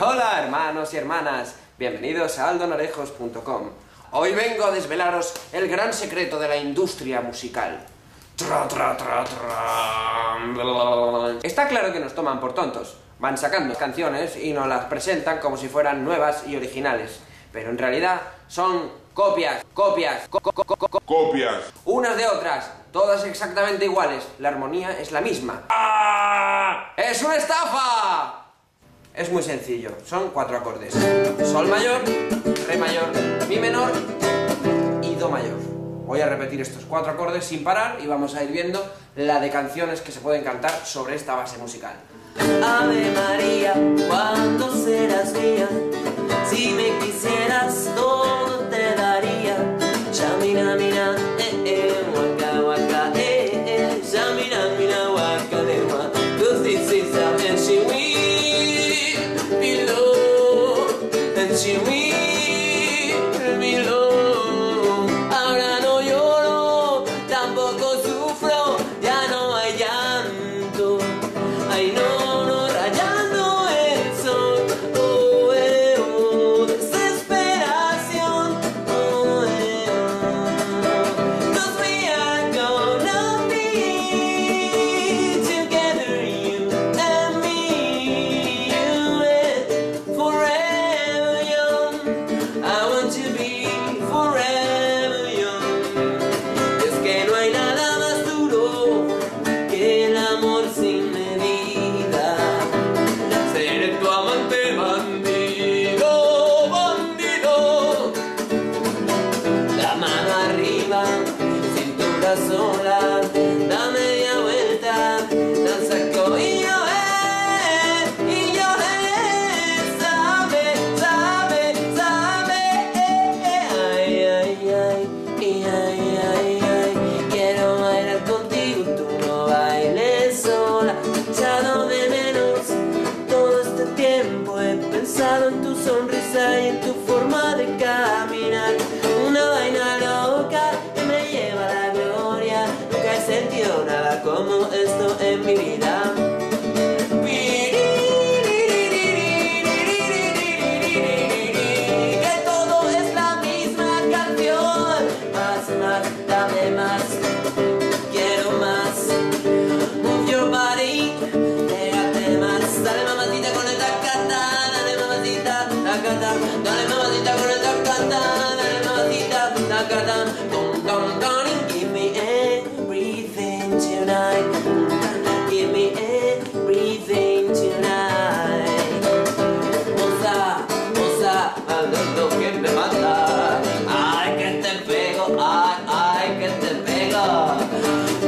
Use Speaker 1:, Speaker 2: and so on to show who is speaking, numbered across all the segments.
Speaker 1: Hola hermanos y hermanas, bienvenidos a aldonarejos.com. Hoy vengo a desvelaros el gran secreto de la industria musical. Tra, tra, tra, tra. Está claro que nos toman por tontos. Van sacando canciones y nos las presentan como si fueran nuevas y originales. Pero en realidad son copias, copias, co- co- co- co- co-
Speaker 2: Copias.
Speaker 1: unas de otras, todas exactamente iguales. La armonía es la misma. ¡Es una estafa! Es muy sencillo, son cuatro acordes. Sol mayor, re mayor, mi menor y do mayor. Voy a repetir estos cuatro acordes sin parar y vamos a ir viendo la de canciones que se pueden cantar sobre esta base musical.
Speaker 3: Ave María, ¿cuándo serás mía? Si me quisieras, todo te daría. Sola, da media vuelta, danza con y yo, eh, y yo, eh, sabe, sabe, sabe, eh, eh, ay, ay, ay, y ay, ay, ay, quiero bailar contigo, tú no bailes sola, echado de menos todo este tiempo he pensado en tu sonrisa y en tu forma de caminar.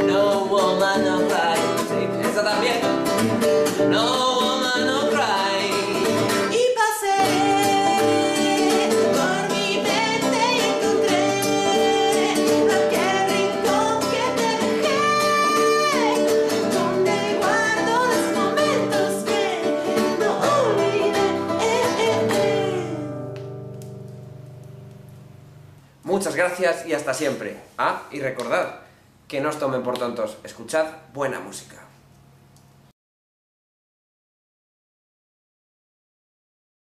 Speaker 3: No woman, no cry. Esa también. No
Speaker 1: Muchas gracias y hasta siempre. Ah, y recordad que no os tomen por tontos, escuchad buena música.